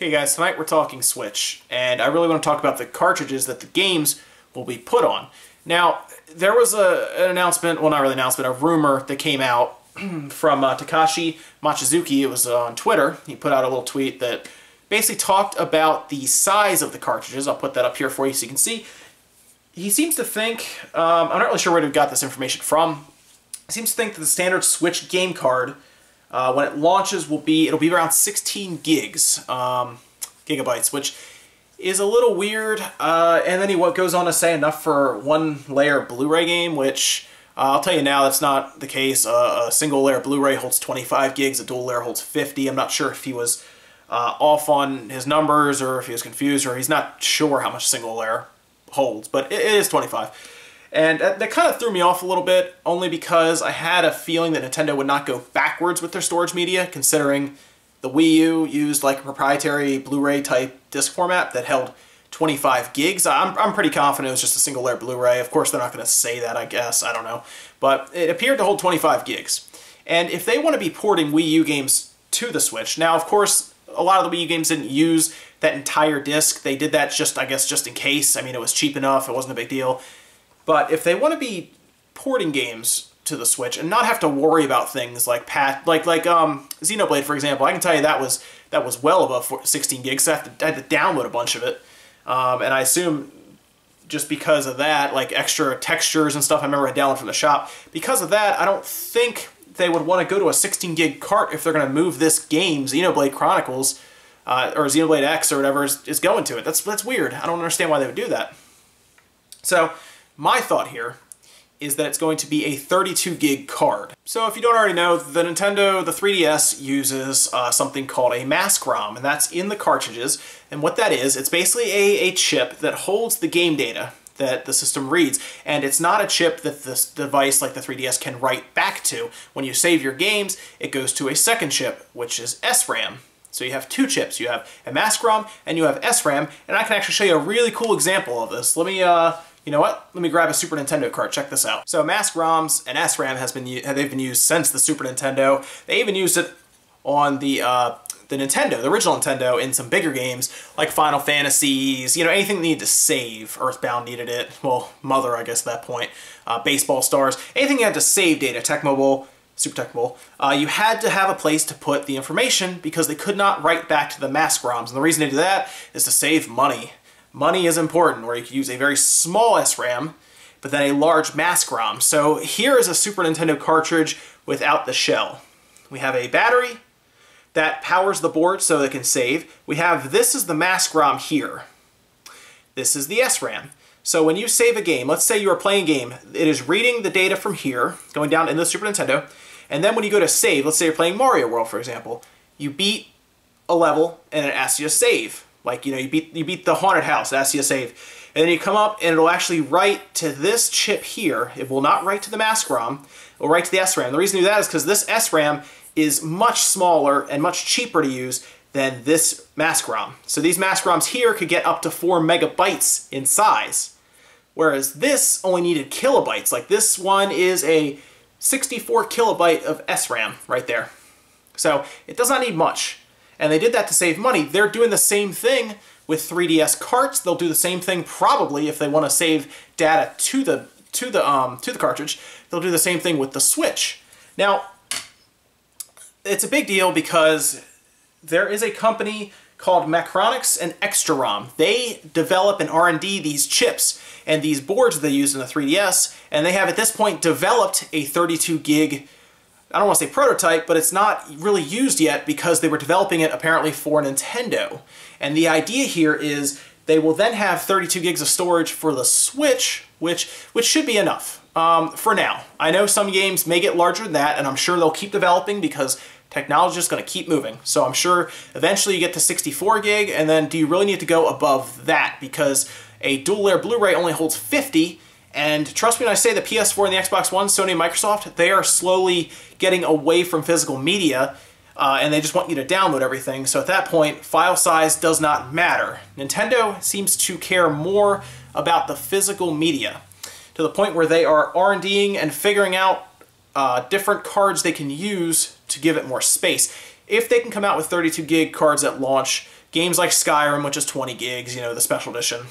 Okay guys, tonight we're talking Switch, and I really want to talk about the cartridges that the games will be put on. Now, there was a, an announcement, well not really an announcement, a rumor that came out from uh, Takashi Mochizuki, it was uh, on Twitter, he put out a little tweet that basically talked about the size of the cartridges, I'll put that up here for you so you can see. He seems to think, um, I'm not really sure where he got this information from, he seems to think that the standard Switch game card uh, when it launches will be, it'll be around 16 gigs, um, gigabytes, which is a little weird. Uh, and then he goes on to say enough for one layer Blu-ray game, which uh, I'll tell you now, that's not the case. Uh, a single layer Blu-ray holds 25 gigs, a dual layer holds 50. I'm not sure if he was uh, off on his numbers or if he was confused or he's not sure how much single layer holds, but it is 25. And that kind of threw me off a little bit, only because I had a feeling that Nintendo would not go backwards with their storage media, considering the Wii U used like a proprietary Blu-ray type disc format that held 25 gigs. I'm, I'm pretty confident it was just a single layer Blu-ray. Of course, they're not going to say that, I guess. I don't know. But it appeared to hold 25 gigs. And if they want to be porting Wii U games to the Switch, now, of course, a lot of the Wii U games didn't use that entire disc. They did that just, I guess, just in case. I mean, it was cheap enough. It wasn't a big deal. But if they want to be porting games to the Switch and not have to worry about things like pat like like um Xenoblade for example, I can tell you that was that was well above 16 gigs. So I, to, I, had to download a bunch of it, um, and I assume just because of that, like extra textures and stuff, I remember I downloaded from the shop. Because of that, I don't think they would want to go to a 16 gig cart if they're going to move this game, Xenoblade Chronicles, uh, or Xenoblade X or whatever is, is going to it. That's that's weird. I don't understand why they would do that. So my thought here is that it's going to be a 32 gig card. So if you don't already know, the Nintendo, the 3DS uses uh, something called a mask ROM, and that's in the cartridges. And what that is, it's basically a, a chip that holds the game data that the system reads. And it's not a chip that this device like the 3DS can write back to. When you save your games, it goes to a second chip, which is SRAM. So you have two chips. You have a mask ROM and you have SRAM, and I can actually show you a really cool example of this. Let me uh, you know what? Let me grab a Super Nintendo cart. Check this out. So mask ROMs and SRAM has been they've been used since the Super Nintendo. They even used it on the uh, the Nintendo, the original Nintendo, in some bigger games like Final Fantasies, you know, anything that needed to save. Earthbound needed it. Well, Mother, I guess, at that point. Uh, Baseball Stars. Anything you had to save data. Tecmo Bowl, Super Tecmo Bowl. Uh, you had to have a place to put the information because they could not write back to the mask ROMs. And the reason they do that is to save money. Money is important, where you could use a very small SRAM, but then a large mask ROM. So here is a Super Nintendo cartridge without the shell. We have a battery that powers the board so it can save. We have, this is the mask ROM here. This is the SRAM. So when you save a game, let's say you are playing a game, it is reading the data from here, going down in the Super Nintendo, and then when you go to save, let's say you're playing Mario World, for example, you beat a level and it asks you to save. Like, you know, you beat, you beat the haunted house, that's your save. And then you come up and it'll actually write to this chip here. It will not write to the mask ROM, it will write to the SRAM. The reason to do that is because this SRAM is much smaller and much cheaper to use than this mask ROM. So these mask ROMs here could get up to 4 megabytes in size. Whereas this only needed kilobytes. Like this one is a 64 kilobyte of SRAM right there. So it does not need much and they did that to save money. They're doing the same thing with 3DS carts. They'll do the same thing probably if they want to save data to the to the um to the cartridge. They'll do the same thing with the Switch. Now, it's a big deal because there is a company called Macronix and XtraROM. They develop and R&D these chips and these boards they use in the 3DS, and they have at this point developed a 32 gig I don't want to say prototype, but it's not really used yet because they were developing it apparently for Nintendo. And the idea here is they will then have 32 gigs of storage for the Switch, which, which should be enough um, for now. I know some games may get larger than that, and I'm sure they'll keep developing because technology is going to keep moving. So I'm sure eventually you get to 64 gig, and then do you really need to go above that? Because a dual layer Blu-ray only holds 50, and trust me when I say the PS4 and the Xbox One, Sony and Microsoft, they are slowly getting away from physical media uh, and they just want you to download everything. So at that point, file size does not matter. Nintendo seems to care more about the physical media to the point where they are R&Ding and figuring out uh, different cards they can use to give it more space. If they can come out with 32 gig cards at launch, games like Skyrim, which is 20 gigs, you know, the special edition.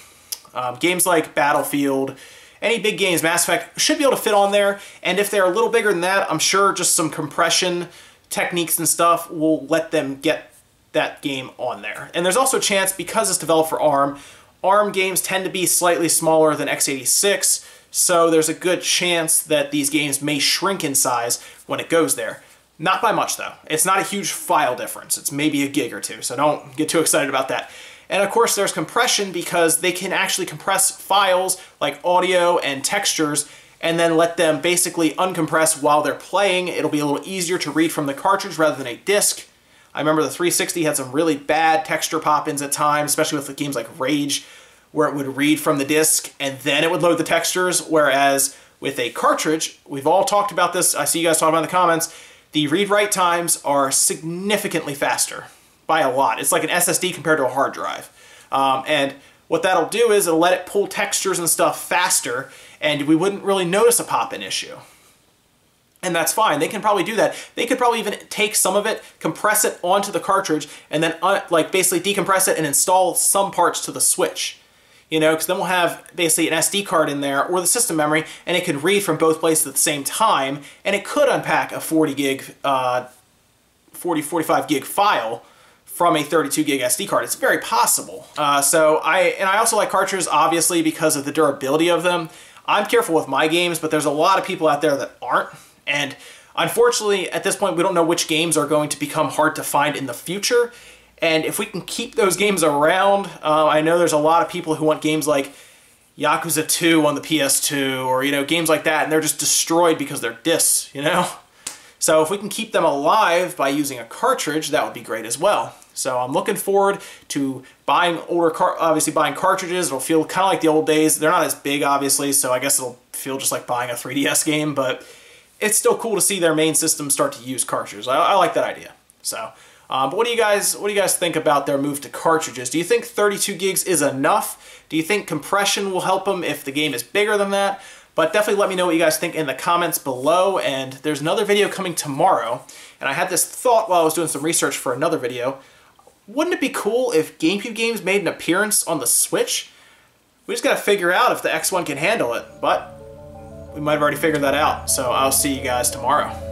Um, games like Battlefield, any big games, Mass Effect, should be able to fit on there. And if they're a little bigger than that, I'm sure just some compression techniques and stuff will let them get that game on there. And there's also a chance, because it's developed for ARM, ARM games tend to be slightly smaller than x86, so there's a good chance that these games may shrink in size when it goes there. Not by much though. It's not a huge file difference. It's maybe a gig or two, so don't get too excited about that. And of course there's compression because they can actually compress files like audio and textures and then let them basically uncompress while they're playing. It'll be a little easier to read from the cartridge rather than a disc. I remember the 360 had some really bad texture pop-ins at times, especially with games like Rage, where it would read from the disc and then it would load the textures, whereas with a cartridge, we've all talked about this, I see you guys talking about in the comments, the read-write times are significantly faster by a lot. It's like an SSD compared to a hard drive. Um, and what that'll do is it'll let it pull textures and stuff faster, and we wouldn't really notice a pop-in issue. And that's fine. They can probably do that. They could probably even take some of it, compress it onto the cartridge, and then uh, like basically decompress it and install some parts to the switch. You know, because then we'll have basically an SD card in there or the system memory, and it can read from both places at the same time, and it could unpack a 40 gig, uh, 40, 45 gig file from a 32 gig SD card. It's very possible. Uh, so I, and I also like cartridges obviously because of the durability of them. I'm careful with my games, but there's a lot of people out there that aren't. And unfortunately, at this point, we don't know which games are going to become hard to find in the future. And if we can keep those games around, uh, I know there's a lot of people who want games like Yakuza 2 on the PS2 or, you know, games like that, and they're just destroyed because they're discs, you know? So if we can keep them alive by using a cartridge, that would be great as well. So I'm looking forward to buying older, car obviously buying cartridges. It'll feel kind of like the old days. They're not as big, obviously, so I guess it'll feel just like buying a 3DS game, but it's still cool to see their main system start to use cartridges. I, I like that idea. So, um, but what do you guys what do you guys think about their move to cartridges? Do you think 32 gigs is enough? Do you think compression will help them if the game is bigger than that? But definitely let me know what you guys think in the comments below. And there's another video coming tomorrow. And I had this thought while I was doing some research for another video wouldn't it be cool if GameCube games made an appearance on the Switch? We just gotta figure out if the X1 can handle it, but we might have already figured that out. So I'll see you guys tomorrow.